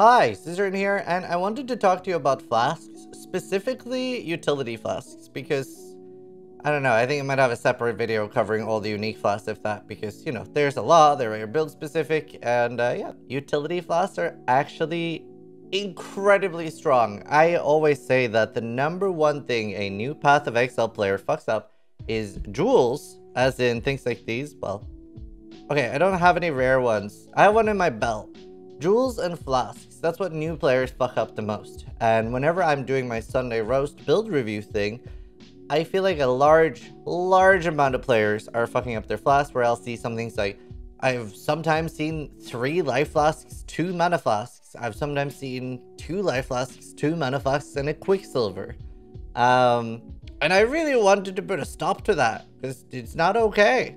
Hi, Zizaran here, and I wanted to talk to you about flasks, specifically utility flasks, because, I don't know, I think I might have a separate video covering all the unique flasks if that, because, you know, there's a lot, they're build specific, and uh, yeah, utility flasks are actually incredibly strong. I always say that the number one thing a new Path of Exile player fucks up is jewels, as in things like these, well, okay, I don't have any rare ones. I have one in my belt. Jewels and flasks, that's what new players fuck up the most. And whenever I'm doing my Sunday roast build review thing, I feel like a large, large amount of players are fucking up their flasks where I'll see some things like, I've sometimes seen three life flasks, two mana flasks. I've sometimes seen two life flasks, two mana flasks, and a quicksilver. Um, and I really wanted to put a stop to that because it's not okay.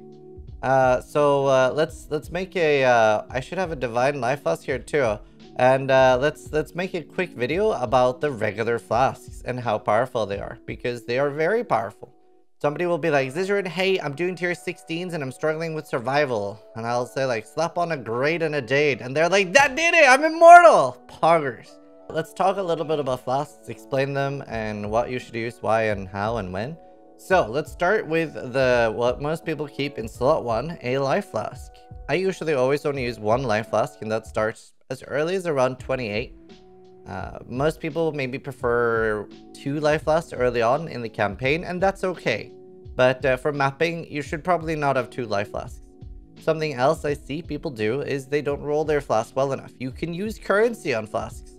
Uh, so uh, let's let's make a. Uh, I should have a divine life flask here too, and uh, let's let's make a quick video about the regular flasks and how powerful they are because they are very powerful. Somebody will be like, Zizaran, hey, I'm doing tier 16s and I'm struggling with survival. And I'll say like, slap on a grade and a jade. And they're like, that did it, I'm immortal. Poggers. Let's talk a little bit about flasks, explain them and what you should use, why and how and when. So let's start with the what most people keep in slot one, a life flask. I usually always only use one life flask and that starts as early as around 28. Uh, most people maybe prefer two life flasks early on in the campaign and that's okay. But uh, for mapping, you should probably not have two life flasks. Something else I see people do is they don't roll their flasks well enough. You can use currency on flasks.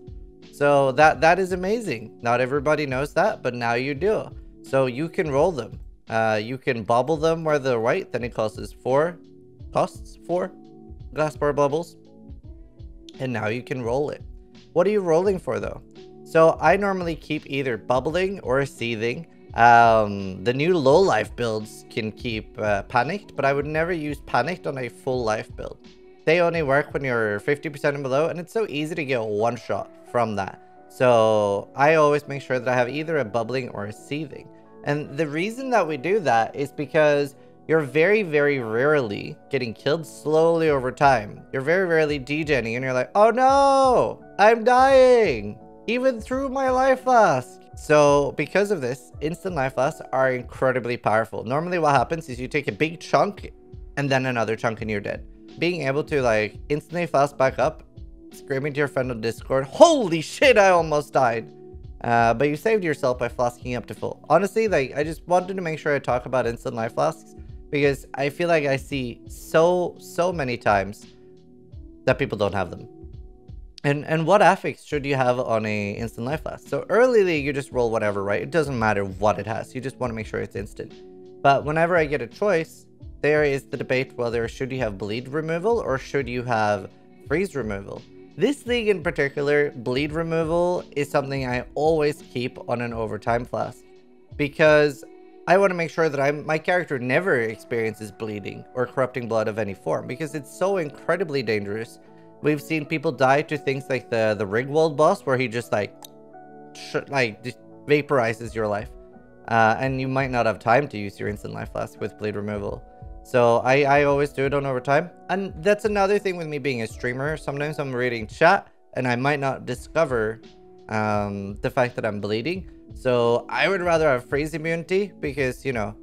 So that that is amazing. Not everybody knows that, but now you do. So you can roll them. Uh, you can bubble them where they're white, then it costs four, costs four glassblower's baubles. And now you can roll it. What are you rolling for though? So I normally keep either bubbling or seething. Um, the new low life builds can keep uh, panicked, but I would never use panicked on a full life build. They only work when you're 50% and below, and it's so easy to get one shot from that. So I always make sure that I have either a bubbling or a seething. And the reason that we do that is because you're very, very rarely getting killed slowly over time. You're very rarely degenning and you're like, oh no, I'm dying, even through my life flask. So because of this, instant life flasks are incredibly powerful. Normally what happens is you take a big chunk and then another chunk and you're dead. Being able to like instantly flask back up, screaming to your friend on Discord, holy shit, I almost died. Uh, but you saved yourself by flasking up to full. Honestly, like, I just wanted to make sure I talk about instant life flasks because I feel like I see so, so many times that people don't have them. And and what affix should you have on a instant life flask? So early you just roll whatever, right? It doesn't matter what it has. You just want to make sure it's instant. But whenever I get a choice, there is the debate whether should you have bleed removal or should you have freeze removal. This league in particular, bleed removal is something I always keep on an overtime flask because I want to make sure that I'm, my character never experiences bleeding or corrupting blood of any form because it's so incredibly dangerous. We've seen people die to things like the, the Rigwald boss where he just like, like just vaporizes your life. Uh, and you might not have time to use your instant life flask with bleed removal. So I, I always do it on overtime. And that's another thing with me being a streamer. Sometimes I'm reading chat and I might not discover um, the fact that I'm bleeding. So I would rather have freeze immunity because, you know,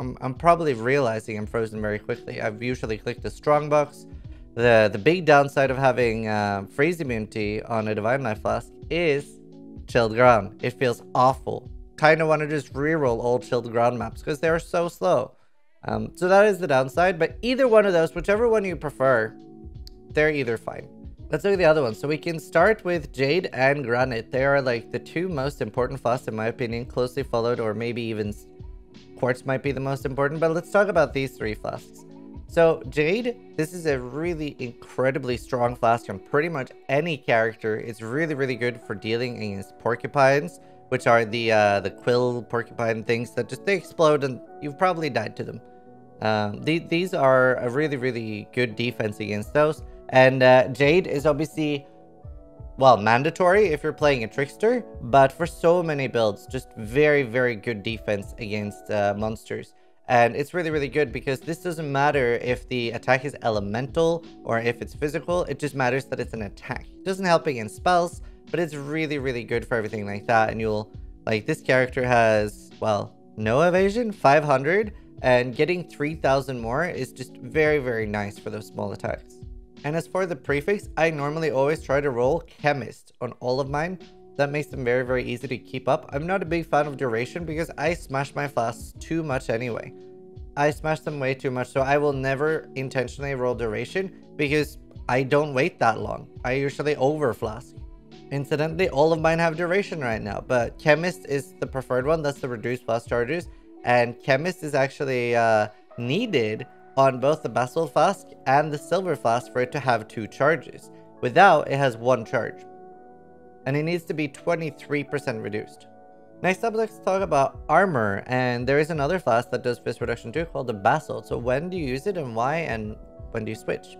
I'm, I'm probably realizing I'm frozen very quickly. I've usually clicked the strong box. The, the big downside of having uh, freeze immunity on a Divine Life Flask is chilled ground. It feels awful. Kind of want to just reroll all chilled ground maps because they're so slow. Um, so that is the downside, but either one of those, whichever one you prefer, they're either fine. Let's look at the other ones. So we can start with Jade and Granite. They are like the two most important flasks in my opinion, closely followed or maybe even Quartz might be the most important, but let's talk about these three flasks. So Jade, this is a really incredibly strong flask on pretty much any character. It's really, really good for dealing against porcupines which are the uh, the quill porcupine things that just they explode and you've probably died to them. Um, the, these are a really really good defense against those. And uh, Jade is obviously well mandatory if you're playing a trickster, but for so many builds, just very very good defense against uh, monsters. And it's really, really good because this doesn't matter if the attack is elemental or if it's physical. It just matters that it's an attack. It doesn't help against spells, but it's really, really good for everything like that. And you'll, like, this character has, well, no evasion, 500, and getting 3000 more is just very, very nice for those small attacks. And as for the prefix, I normally always try to roll Chemist on all of mine. That makes them very, very easy to keep up. I'm not a big fan of duration because I smash my flasks too much anyway. I smash them way too much, so I will never intentionally roll duration because I don't wait that long. I usually over flask. Incidentally, all of mine have duration right now, but Chemist is the preferred one. That's the reduced flask charges. And Chemist is actually uh, needed on both the Basalt Flask and the Silver Flask for it to have two charges. Without, it has one charge. And it needs to be 23% reduced. Next up, let's talk about armor. And there is another flask that does phys reduction too called the Basalt. So when do you use it and why and when do you switch?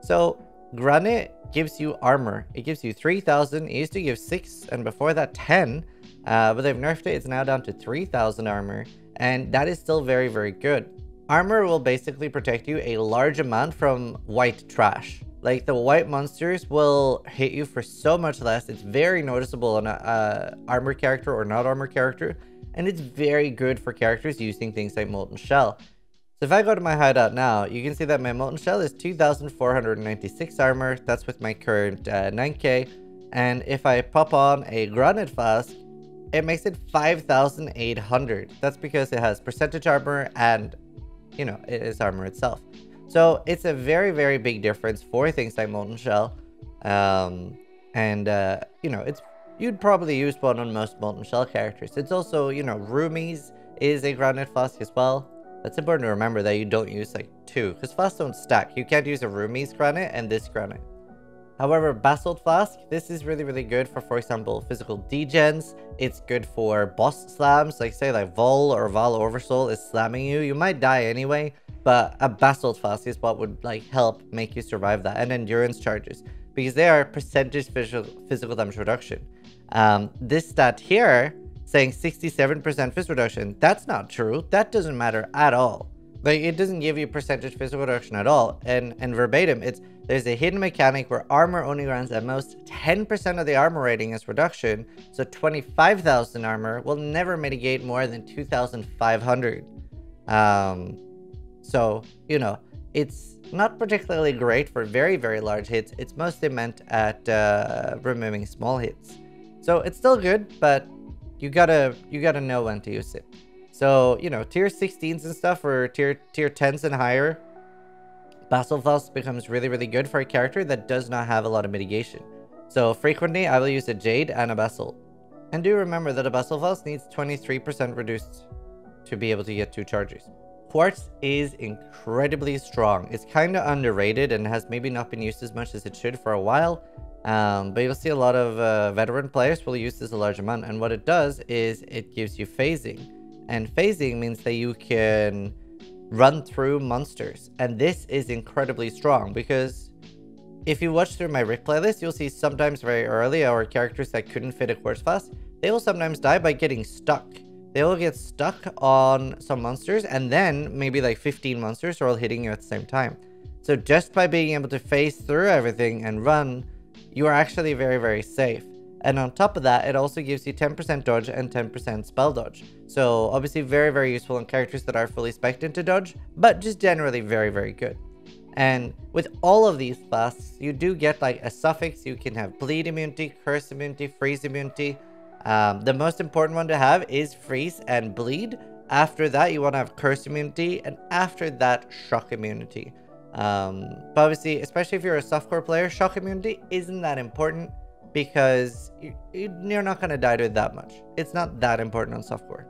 So Granite gives you armor. It gives you 3000. It used to give 6 and before that 10. Uh, but they've nerfed it. It's now down to 3000 armor. And that is still very, very good. Armor will basically protect you a large amount from white trash. Like the white monsters will hit you for so much less. It's very noticeable on a, a armor character or not armor character. And it's very good for characters using things like Molten Shell. So if I go to my hideout now, you can see that my Molten Shell is 2,496 armor. That's with my current uh, 9k. And if I pop on a Granite Flask, it makes it 5,800. That's because it has percentage armor and you know, it is armor itself. So it's a very, very big difference for things like Molten Shell. Um, and, uh, you know, it's you'd probably use one on most Molten Shell characters. It's also, you know, Rumi's is a Granite Flask as well. That's important to remember that you don't use like two, because flasks don't stack. You can't use a Rumi's Granite and this Granite. However, Basalt Flask, this is really, really good for, for example, physical degens. It's good for boss slams, like say like Vol or Vaal Oversoul is slamming you. You might die anyway, but a Basalt Flask is what would like help make you survive that. And endurance charges, because they are percentage physical, physical damage reduction. Um, this stat here, saying 67% phys reduction, that's not true. That doesn't matter at all. Like, it doesn't give you percentage physical reduction at all. And, and verbatim, it's there's a hidden mechanic where armor only runs at most 10% of the armor rating as reduction, so 25,000 armor will never mitigate more than 2,500. Um, so, you know, it's not particularly great for very, very large hits. It's mostly meant at uh, removing small hits. So it's still good, but you gotta you gotta know when to use it. So, you know, tier 16s and stuff or tier tier 10s and higher, Basalt Flask becomes really, really good for a character that does not have a lot of mitigation. So frequently, I will use a Jade and a Basalt. And do remember that a Basalt Flask needs 23% reduced to be able to get two charges. Quartz is incredibly strong. It's kind of underrated and has maybe not been used as much as it should for a while. Um, but you'll see a lot of uh, veteran players will use this a large amount. And what it does is it gives you phasing. And phasing means that you can run through monsters. And this is incredibly strong because if you watch through my Rick playlist, you'll see sometimes very early our characters that couldn't fit a Quartz Flask, they will sometimes die by getting stuck. They will get stuck on some monsters and then maybe like 15 monsters are all hitting you at the same time. So just by being able to phase through everything and run, you are actually very, very safe. And on top of that, it also gives you 10% dodge and 10% spell dodge. So obviously very, very useful in characters that are fully spec'd into dodge, but just generally very, very good. And with all of these buffs, you do get like a suffix. You can have bleed immunity, curse immunity, freeze immunity. Um, the most important one to have is freeze and bleed. After that, you want to have curse immunity, and after that, shock immunity. Um, but obviously, especially if you're a softcore player, shock immunity isn't that important because you're not going to die to it that much. It's not that important on softcore.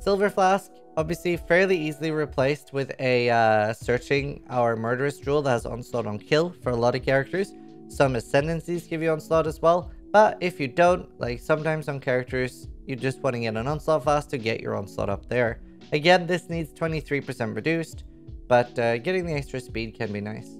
Silver Flask, obviously fairly easily replaced with a uh, searching our Murderous Jewel that has Onslaught on Kill for a lot of characters. Some Ascendancies give you Onslaught as well, but if you don't, like sometimes on characters, you just want to get an Onslaught Flask to get your Onslaught up there. Again, this needs 23% reduced, but uh, getting the extra speed can be nice.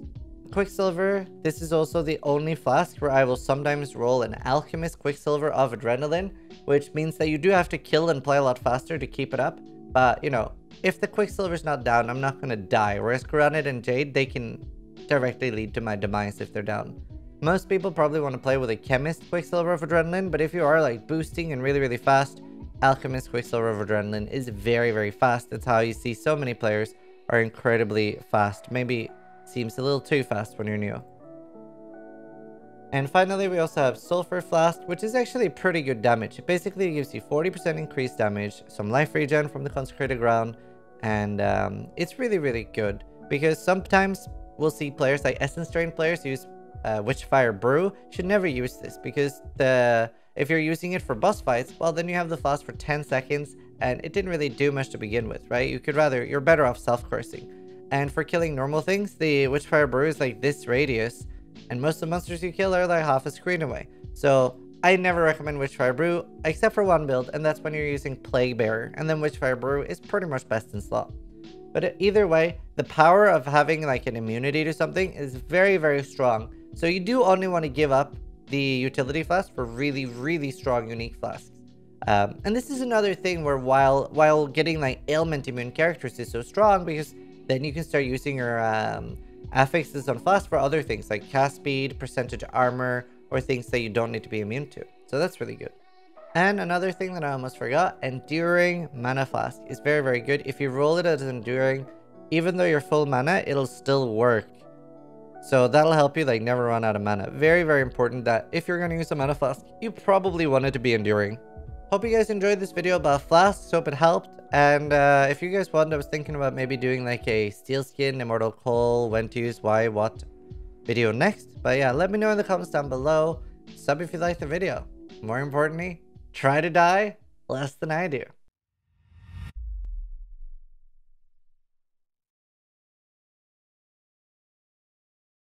Quicksilver, this is also the only flask where I will sometimes roll an Alchemist Quicksilver of Adrenaline, which means that you do have to kill and play a lot faster to keep it up, But, you know, if the Quicksilver's not down, I'm not going to die. Whereas Granite and Jade, they can directly lead to my demise if they're down. Most people probably want to play with a Chemist Quicksilver of Adrenaline, but if you are like boosting and really, really fast, Alchemist Quicksilver of Adrenaline is very, very fast. That's how you see so many players are incredibly fast. Maybe seems a little too fast when you're new. And finally, we also have Sulfur Flask, which is actually pretty good damage. It basically gives you 40% increased damage, some life regen from the Consecrated Ground, and um, it's really, really good. Because sometimes we'll see players like Essence Drain players use uh, Witchfire Brew. Should never use this, because the if you're using it for boss fights, well then you have the flask for 10 seconds, and it didn't really do much to begin with, right? You could rather, you're better off self-cursing. And for killing normal things, the Witchfire Brew is like this radius, and most of the monsters you kill are like half a screen away. So I never recommend Witchfire Brew, except for one build, and that's when you're using Plague Bearer, and then Witchfire Brew is pretty much best in slot. But either way, the power of having like an immunity to something is very, very strong. So you do only want to give up the utility flask for really, really strong unique flasks. Um, and this is another thing where while while getting like ailment immune characters is so strong because then you can start using your um, affixes on flask for other things like cast speed, percentage armor, or things that you don't need to be immune to. So that's really good. And another thing that I almost forgot, Enduring Mana Flask is very, very good. If you roll it as Enduring, even though you're full mana, it'll still work. So that'll help you like never run out of mana. Very, very important that if you're going to use a Mana Flask, you probably want it to be Enduring. Hope you guys enjoyed this video about flasks. Hope it helped. And uh, if you guys want, I was thinking about maybe doing like a Steel Skin, Immortal Call, when to use, why, what video next. But yeah, let me know in the comments down below. Sub if you liked the video. More importantly, try to die less than I do.